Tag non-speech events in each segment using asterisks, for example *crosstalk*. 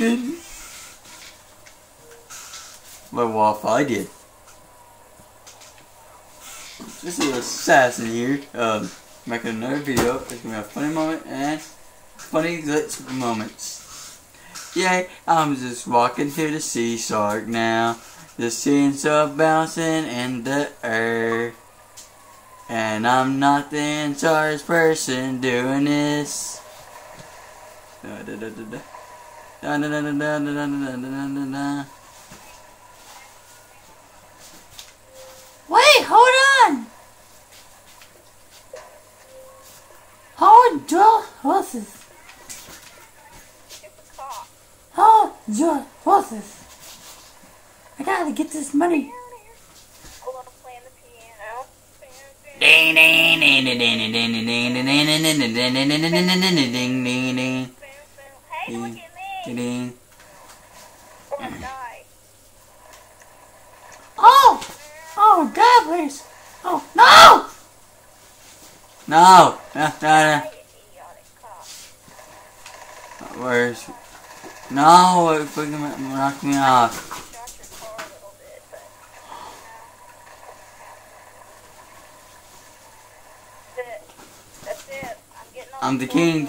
didn't. I did. This is Assassin here. Um, making another video. It's gonna be a funny moment and funny glitch moments. Yay! I'm just walking to the Seashark now. The seeing stuff bouncing in the air. And I'm not the in person doing this. Da da da da da. Da da da da da da da da da da da. Wait, hold on! Hold your horses. Hold your horses. I gotta get this money. Hold on, playing the piano. Ding ding ding ding ding ding ding ding ding ding ding ding ding ding ding ding ding Kidding. Oh! Oh, God, please! Oh, no! No! No, no, no. Where's... No, it fucking knocked me off. I'm the king.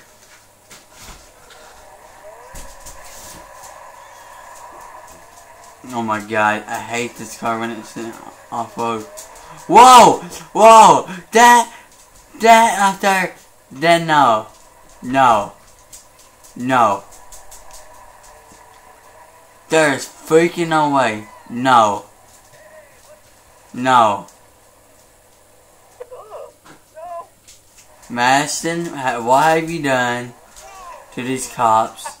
Oh my god, I hate this car when it's off road. Whoa! Whoa! That that after then no. No. No. There's freaking no way. No. No. Maston, what have you done to these cops?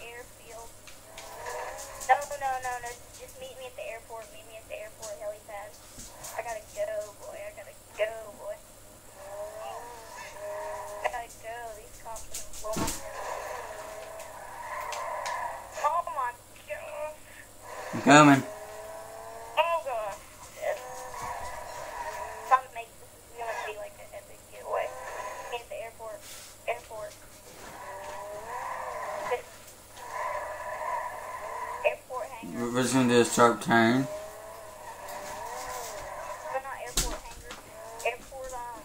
airport. Airport. Airport hangar. We're just gonna do a sharp turn. Not airport hangar. Airport, um.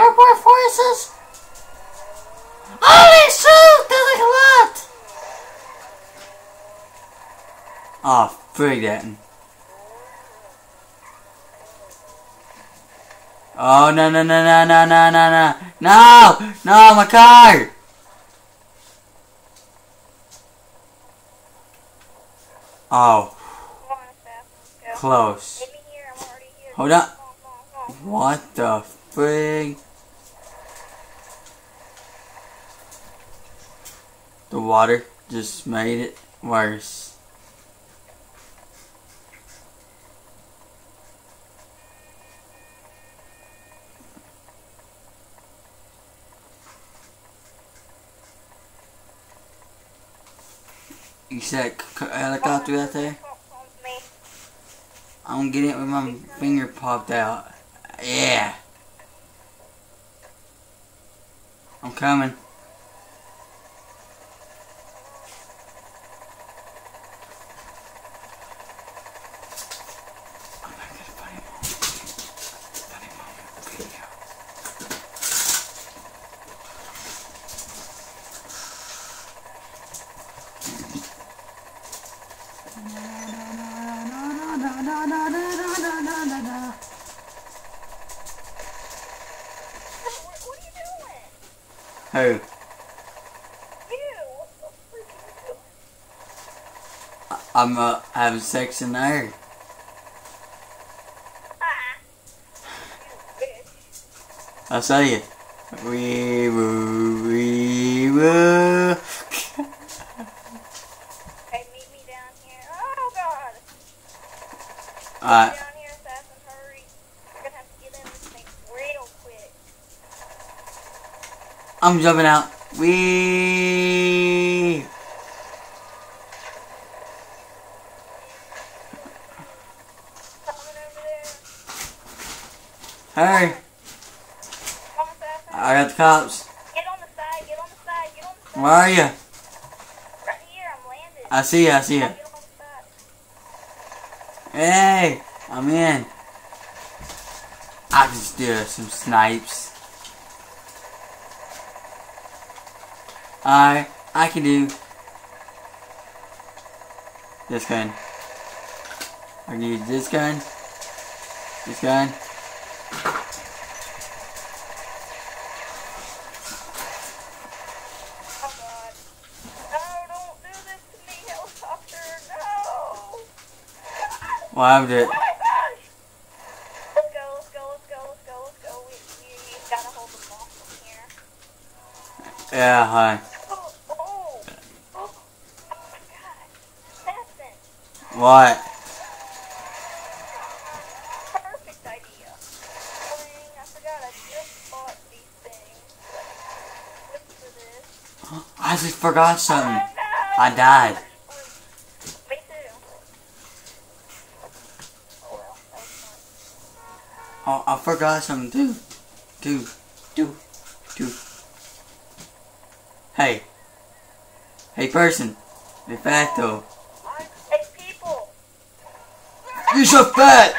Airport forces. Holy shoot! There's like a lot! Oh, frig that. Oh, no, no, no, no, no, no, no, no. No! No, my car! Oh. Close. Hold on. What the frig? The water just made it worse. sick. I got that there. I'm getting it with my finger popped out. Yeah. I'm coming. Who? You! What the freak are you doing? I'm uh, having sex in there. I'll tell you. We woo, we woo. Hey, meet me down here. Oh, God! Alright, Down here, assassin, hurry. We're gonna have to get in this thing real quick. I'm jumping out. We. Coming over there. Hurry. I got the cops. Get on the side, get on the side, get on the side. Where are you? Right here, I'm landed. I see you, I see you. Get on the side. Hey, I'm in. I can just do some snipes. I I can do this gun. I can use this gun. This gun. Oh don't do this to me, helicopter. No. What happened to Oh it? my gosh. Let's go, let's go, let's go, let's go, let's go. We, we gotta hold the ball from here. Yeah, hi. Oh, oh. Oh, oh my god. Assassin. What? Perfect idea. I forgot I just bought these things. Just for this. I just forgot something. No. I died. Me too. Oh well, that was fun. Oh, I forgot something too. Too. Too. Too. Hey. Hey person. Hey fat You're so fat!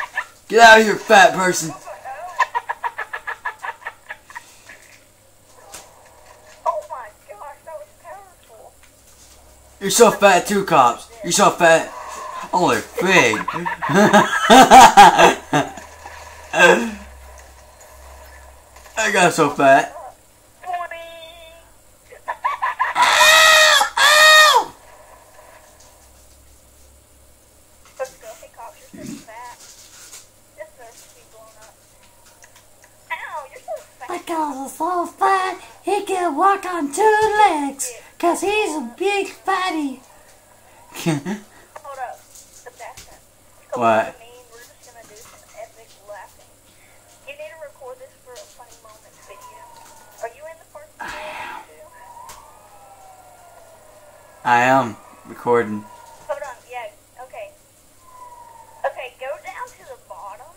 Get out of here, fat person. Oh my gosh, that was powerful. You're so fat too, cops. You're so fat. Holy fig. *laughs* I got so fat. Let's go. Hey cops, you're so fat. This deserves to be blown up. Ow, you're so fat. That guy's so fat, he can walk on two legs. Cause he's a big fatty. Hold up. Assassin. Come What? with me, we're just gonna do some epic laughing. You need to record this for a funny moments video. Are you in the park too? I am recording. Hold on, yeah, okay. Okay, go down to the bottom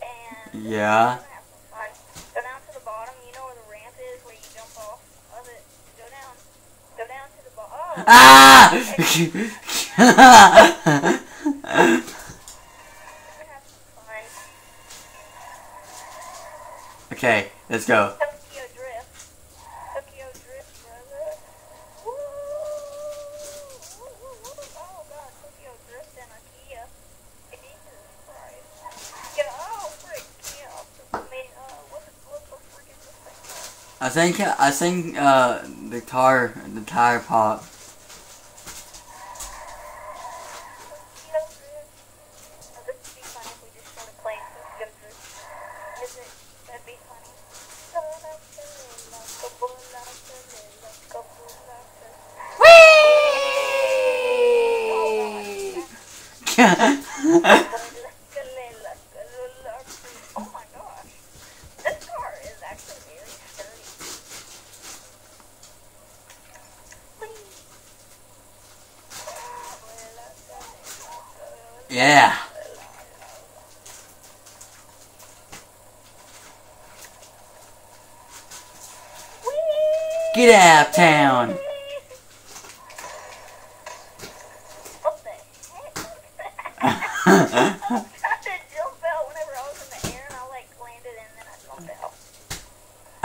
and Yeah. have some fun. Go down to the bottom, you know where the ramp is where you jump off of it. Go down. Go down to the bottom. Oh, Ah! have some fun. okay, let's go. Tokyo Drift. Tokyo Drift, brother. Woo! Oh god, Tokyo Drift and a Jesus Christ. Get frick, Kia. I mean, uh, what the, what the frick is this thing? I think I think uh the car the tire pop. Tokyo Drift. Oh, this would be fun if we just started playing Tokyo Drift. Is it? That'd be funny. Oh my gosh. This car is actually very sturdy. yeah. Get out of town. What the heck? I tried to jump out whenever I was in the air and I like landed and then I out of town!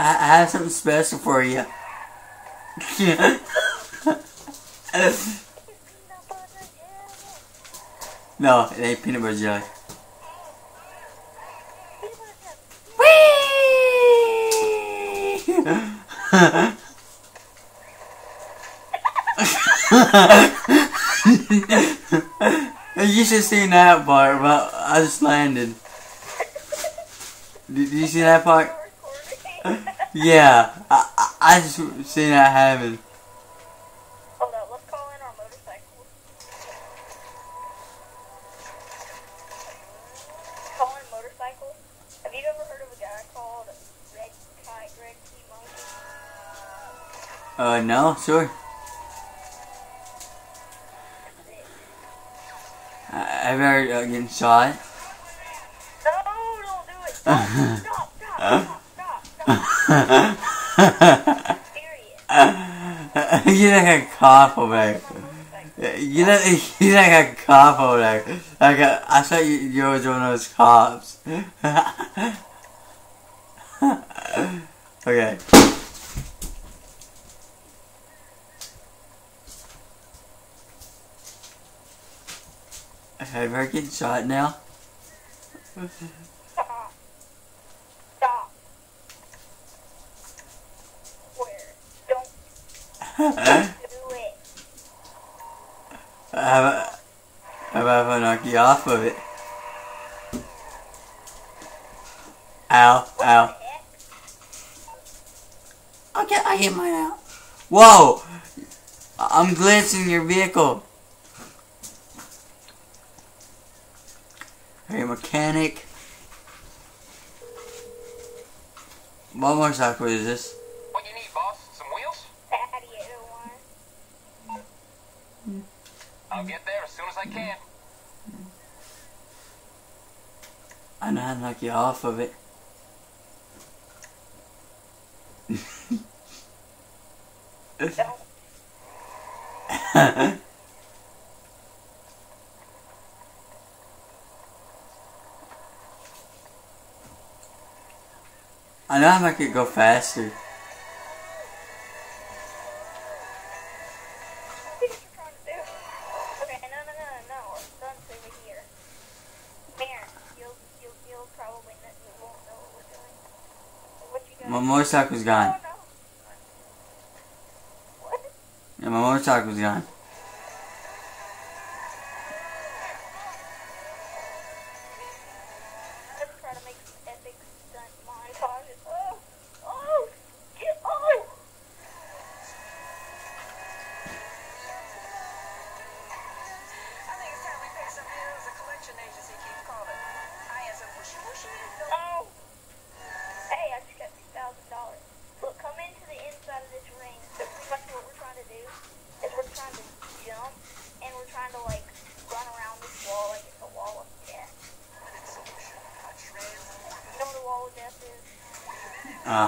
I have something special for you. *laughs* no, it ain't peanut butter jelly. Whee! *laughs* you should seen that part, but I just landed. Did, you see that part? Yeah, I, I, I just seen that happen. Hold up, let's call in our motorcycles. Call in motorcycles. Have you ever heard of a guy called Red Red Key Monkey? Uh, no, sure. Heard uh, getting shot. No, don't do it. Stop, stop, stop, stop, stop, stop. *laughs* Period. you like a cop over there. Motorcycle. You like, *laughs* you like a cop over there. Like a, I thought you, you was one of those cops. *laughs* okay. Have I getting shot now? Stop. Stop. Where? Don't do it. How about, if I knock you off of it? Ow, ow. get, I get mine out. Whoa! I'm glancing your vehicle. Hey, mechanic. What motorcycle is this? What you need, boss? Some wheels? Patty 801. I'll get there as soon as I can. I know how to knock you off of it. *laughs* *laughs* Don't. I know how to make it go faster. What are you trying to do? Okay, no, no, no, no, no. Our son's over here. Here, you'll, you'll, you'll probably not, you won't know what's going here. Man, you'll you'll feel probably that you don't know what we're doing. What you got? My motorcycle's gone. Yeah, my motorcycle's gone.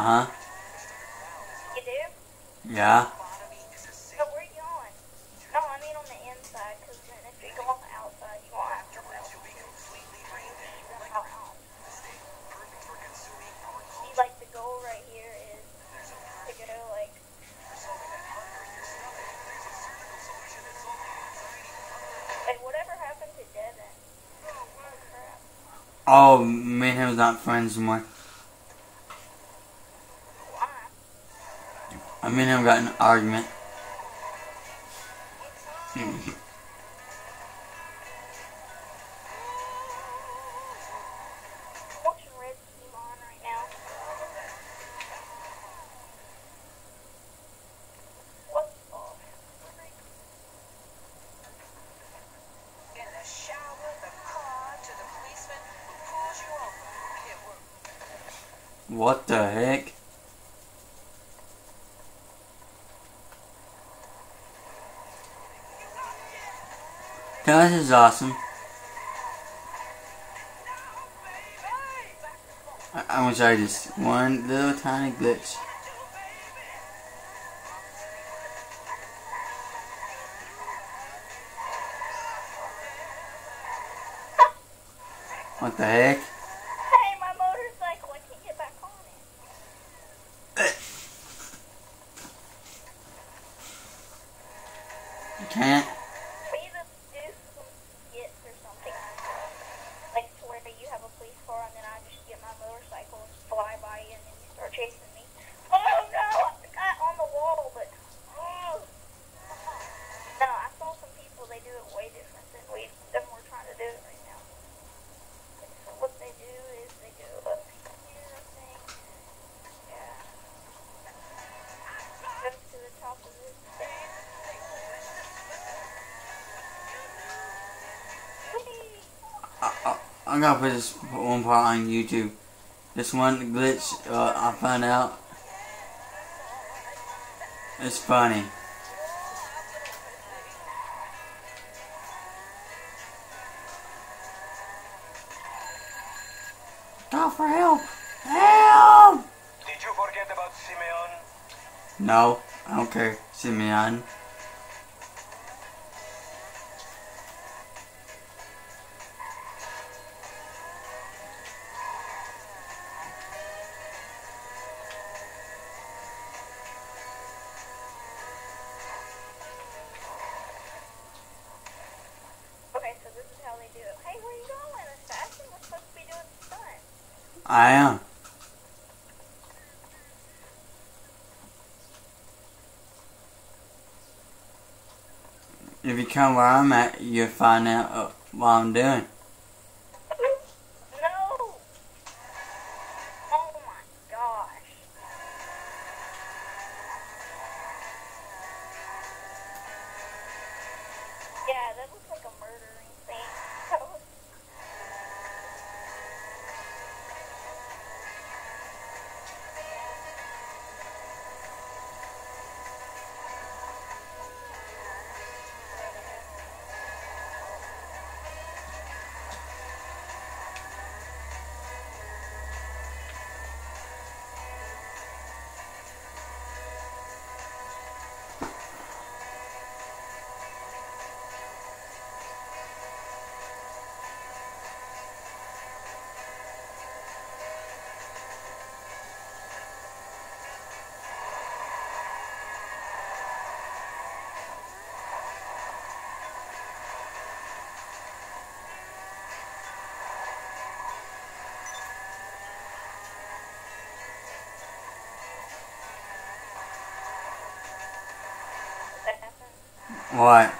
Uh huh. You do? Yeah. So where you going? No, I mean on the inside, because then if you go on the outside, you won't have to run. See, like the goal right here is to go like Hey, whatever happened to Devin? Oh crap. Oh, me and him's not friends anymore. I mean him got an argument. This is awesome. I'm gonna try this one little tiny glitch. What the heck? I'm gonna put this one part on YouTube. This one glitch uh, I found out. It's funny. Call for help! Help! Did you forget about Simeon? No, I don't care. Simeon. come where I'm at, you'll find out uh, what I'm doing. 我系。